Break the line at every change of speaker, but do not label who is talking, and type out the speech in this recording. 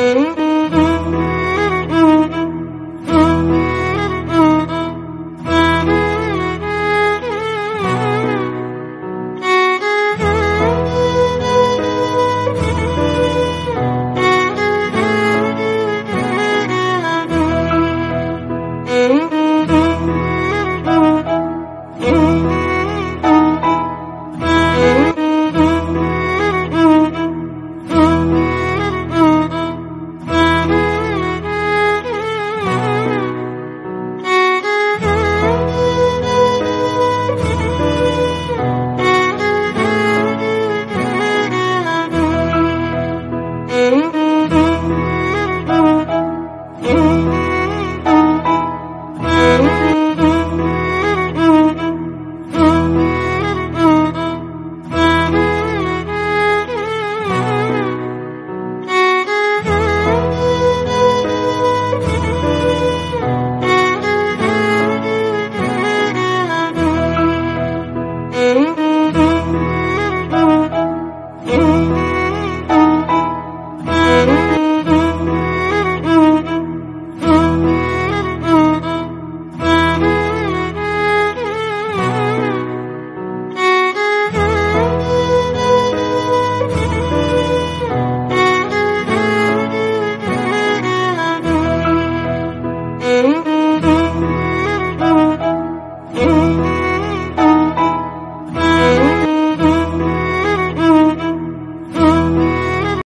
Mm-hmm.